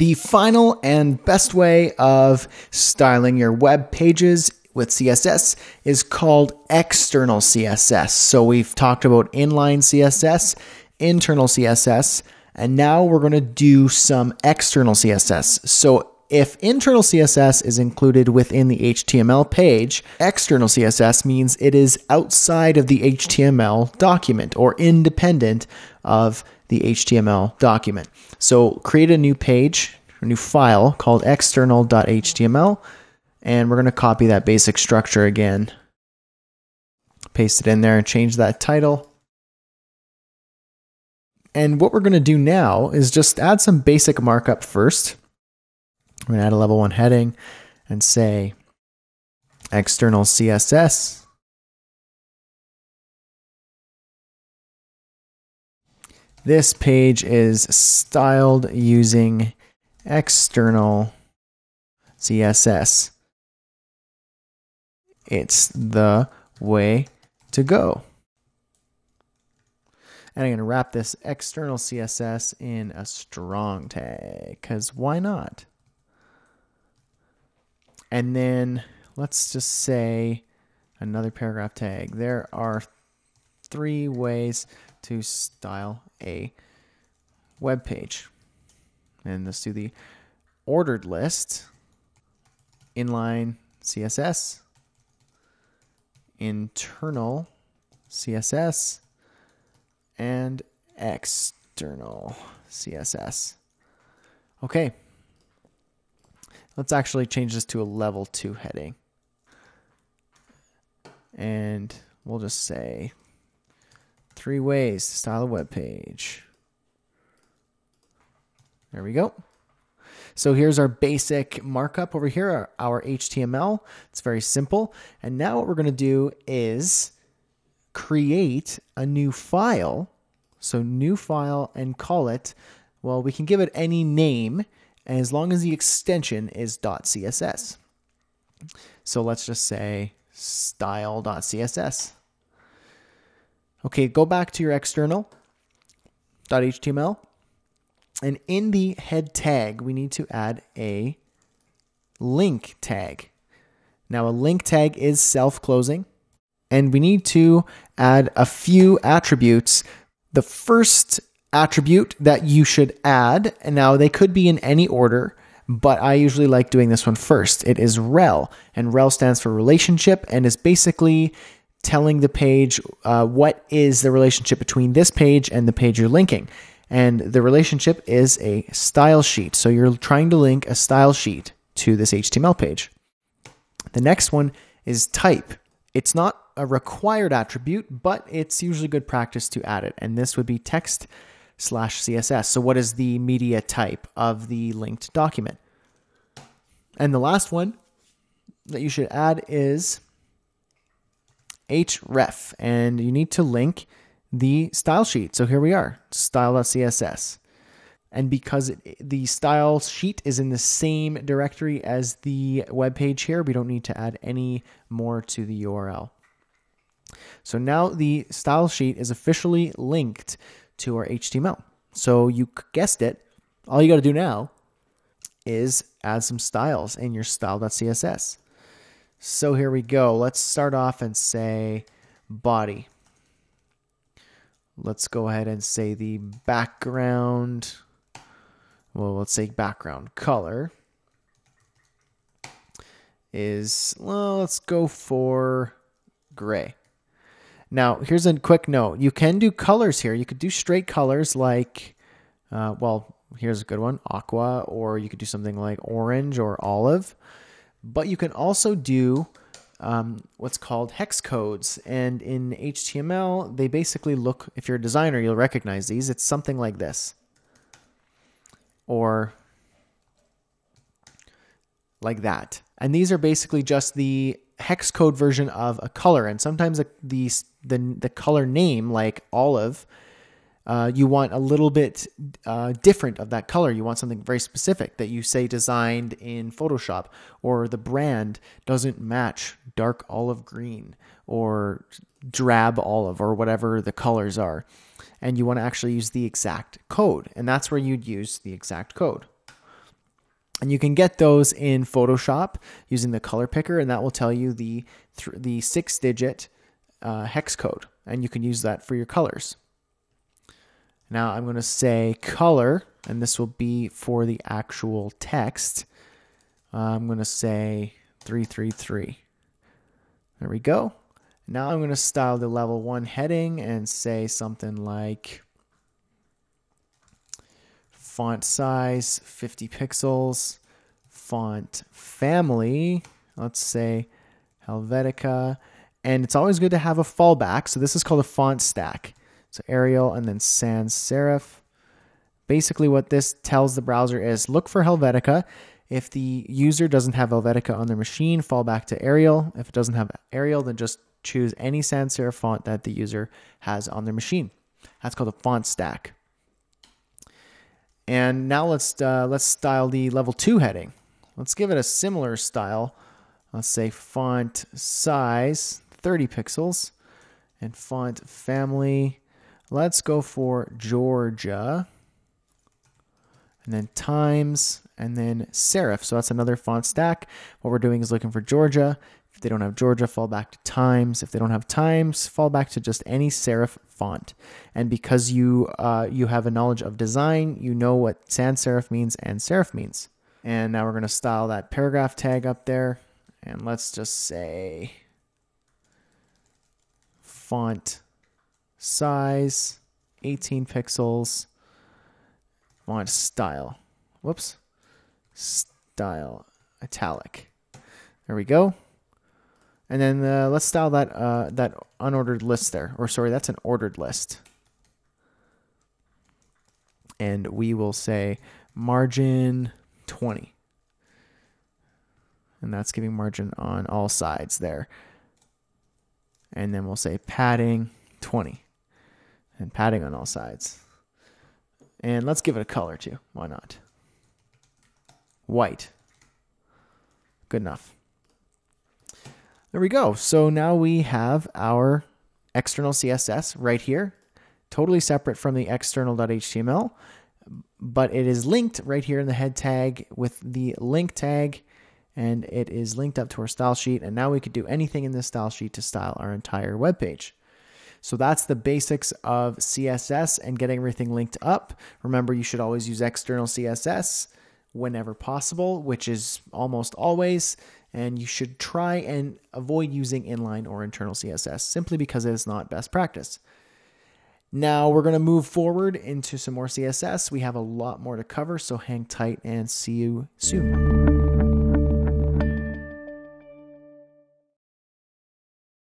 The final and best way of styling your web pages with CSS is called external CSS. So we've talked about inline CSS, internal CSS, and now we're going to do some external CSS. So if internal CSS is included within the HTML page, external CSS means it is outside of the HTML document or independent of the HTML document. So create a new page, a new file called external.html, and we're going to copy that basic structure again. Paste it in there and change that title. And what we're going to do now is just add some basic markup first. We're going to add a level one heading and say external CSS. This page is styled using external CSS. It's the way to go. And I'm going to wrap this external CSS in a strong tag, because why not? And then let's just say another paragraph tag. There are three ways to style a web page. And let's do the ordered list, inline CSS, internal CSS, and external CSS. Okay, let's actually change this to a level 2 heading. And we'll just say three ways to style a web page. There we go. So here's our basic markup over here, our, our HTML. It's very simple. And now what we're going to do is create a new file. So new file and call it, well, we can give it any name as long as the extension is .css. So let's just say style.css. Okay, go back to your external.html. And in the head tag, we need to add a link tag. Now, a link tag is self closing, and we need to add a few attributes. The first attribute that you should add, and now they could be in any order, but I usually like doing this one first. It is rel, and rel stands for relationship and is basically telling the page uh, what is the relationship between this page and the page you're linking. And the relationship is a style sheet. So you're trying to link a style sheet to this HTML page. The next one is type. It's not a required attribute, but it's usually good practice to add it. And this would be text slash CSS. So what is the media type of the linked document? And the last one that you should add is href. And you need to link the style sheet. So here we are, style.css. And because it, the style sheet is in the same directory as the web page here, we don't need to add any more to the URL. So now the style sheet is officially linked to our HTML. So you guessed it. All you got to do now is add some styles in your style.css. So here we go. Let's start off and say body. Let's go ahead and say the background. Well, let's say background color is, well, let's go for gray. Now, here's a quick note. You can do colors here. You could do straight colors like, uh, well, here's a good one, aqua, or you could do something like orange or olive. But you can also do um, what's called hex codes. And in HTML, they basically look, if you're a designer, you'll recognize these. It's something like this. Or like that. And these are basically just the hex code version of a color. And sometimes the, the, the, the color name, like olive, uh, you want a little bit uh, different of that color. You want something very specific that you say designed in Photoshop, or the brand doesn't match dark olive green or drab olive or whatever the colors are. And you want to actually use the exact code. And that's where you'd use the exact code. And you can get those in Photoshop using the color picker, and that will tell you the th- the six digit uh, hex code, and you can use that for your colors. Now I'm going to say color, and this will be for the actual text. Uh, I'm going to say 333. There we go. Now I'm going to style the level 1 heading and say something like font size 50 pixels, font family, let's say Helvetica, and it's always good to have a fallback. So this is called a font stack. So Arial and then sans serif. Basically what this tells the browser is look for Helvetica. If the user doesn't have Helvetica on their machine, fall back to Arial. If it doesn't have Arial, then just choose any sans serif font that the user has on their machine. That's called a font stack. And now let's uh, let's style the level two heading. Let's give it a similar style. Let's say font size 30 pixels and font family. Let's go for Georgia and then times and then serif. So that's another font stack. What we're doing is looking for Georgia. If they don't have Georgia, fall back to times. If they don't have times, fall back to just any serif font. And because you uh, you have a knowledge of design, you know what sans serif means and serif means. And now we're going to style that paragraph tag up there. And let's just say font size 18 pixels, Want style. Whoops. Style italic. There we go. And then uh, let's style that uh, that unordered list there. Or sorry, that's an ordered list. And we will say margin 20. And that's giving margin on all sides there. And then we'll say padding 20. And padding on all sides. And let's give it a color too. Why not? White. Good enough. There we go. So now we have our external CSS right here, totally separate from the external.html, but it is linked right here in the head tag with the link tag, and it is linked up to our style sheet. And now we could do anything in this style sheet to style our entire web page. So that's the basics of CSS and getting everything linked up. Remember, you should always use external CSS whenever possible, which is almost always and you should try and avoid using inline or internal CSS simply because it is not best practice. Now we're going to move forward into some more CSS. We have a lot more to cover, so hang tight and see you soon.